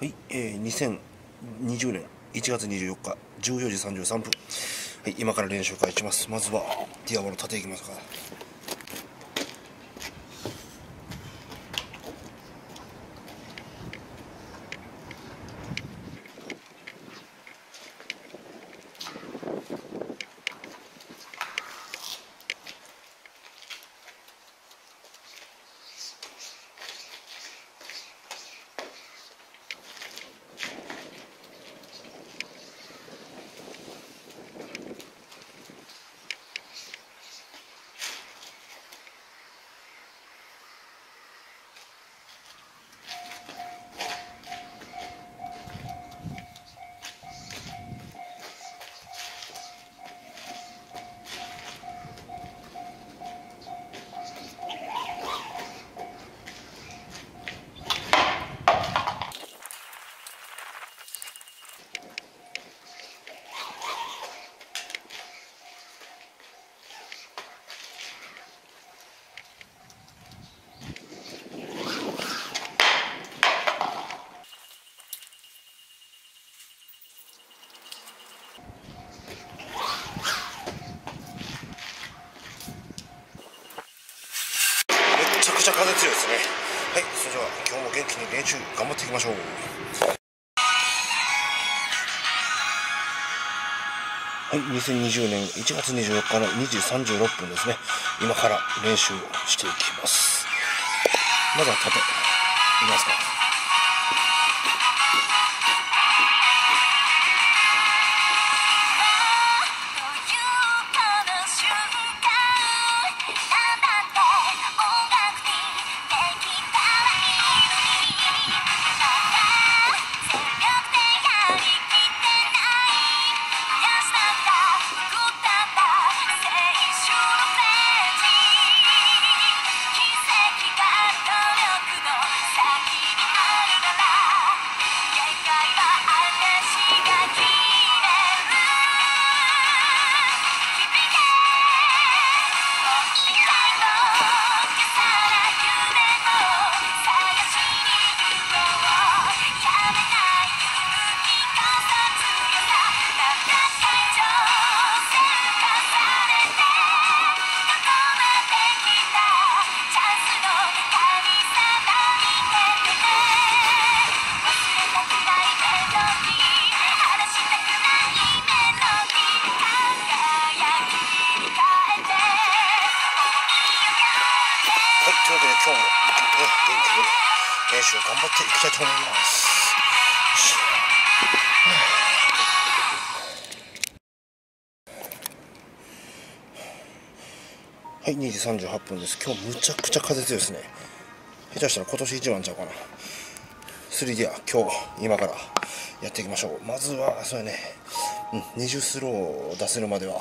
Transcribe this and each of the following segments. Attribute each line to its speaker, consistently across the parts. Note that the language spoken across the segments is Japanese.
Speaker 1: はい、えー、2020年1月24日14時33分、はい、今から練習会します。まずはディアボロ立ていきますか。ちゃくちゃ風強いですねはいそれでは今日も元気に練習頑張っていきましょうはい、2020年1月24日の2時36分ですね。今から練習をしていきます。まずは縦、いきますか。今日も、ね、元気に練習頑張っていきたいと思います。はい、2時38分です。今日むちゃくちゃ風強いですね。下手したら今年一番ちゃうかな。3D は今日、今からやっていきましょう。まずは、そうやね、うん、20スロー出せるまでは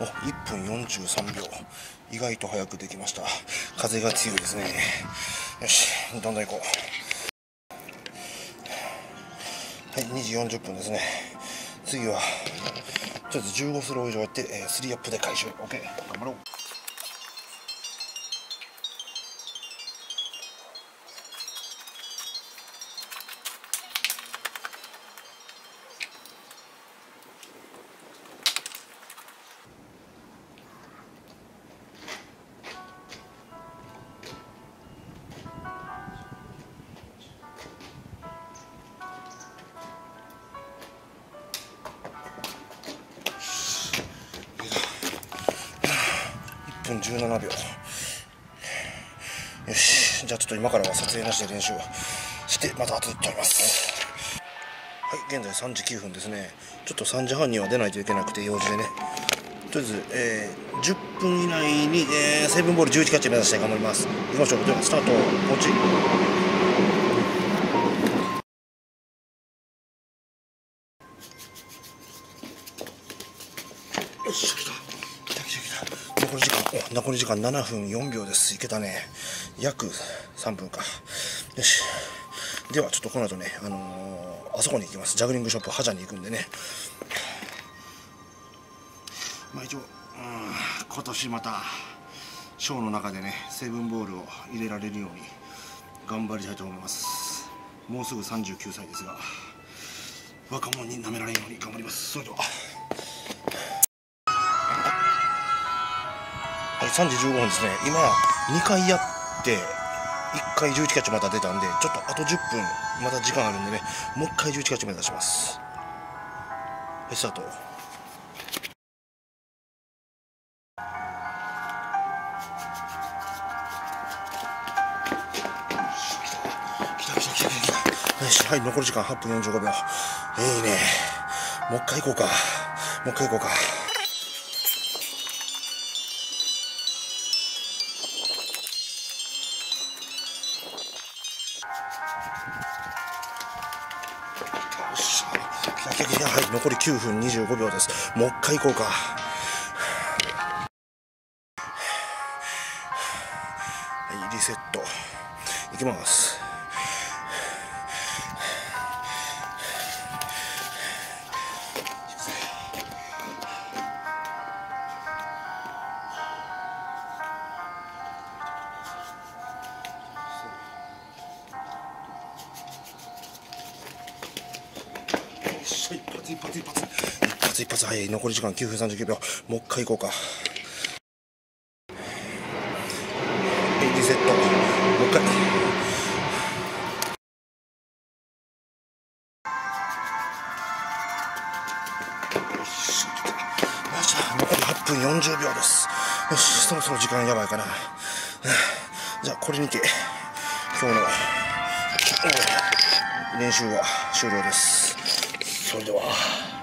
Speaker 1: お1分43秒。意外と早くできました。風が強いですね。よしどんどん行こう。はい2時40分ですね。次はとりあえず15スロー以上やって、えー、3アップで回収。OK 頑張ろう。分17秒。よし。じゃあちょっと今からは撮影なしで練習をしてまた後で撮ります。はい現在3時9分ですね。ちょっと3時半には出ないといけなくて用事でね。とりあえず、えー、10分以内に、えー、セブンボール11キャッチ目指して頑張ります。行きましょう。ではスタート。ポチよっしゃ来た来た来た来た残り時間残り時間7分4秒です。いけたね。約3分か。よし。ではちょっとこの後ねあのー、あそこに行きます。ジャグリングショップハジャに行くんでね。まあ一応、うん、今年またショーの中でねセブンボールを入れられるように頑張りたいと思います。もうすぐ39歳ですが若者に舐められんように頑張ります。それでは。3時15分ですね。今2回やって1回11キャッチまた出たんでちょっとあと10分また時間あるんでねもう1回11キャッチ目指します。はいスタート。はい残り時間8分45秒。いいね。もう一回行こうか。もう一回行こうか。はい、残り9分25秒です。もう一回行こうか。はい、リセット。いきます。一発一発一発一発はい残り時間9分39秒。もう一回行こうか。リセット。もう一回。よし残り8分40秒です。よしそろそろ時間やばいかな。じゃあこれにて。今日の練習は終了です。それでは。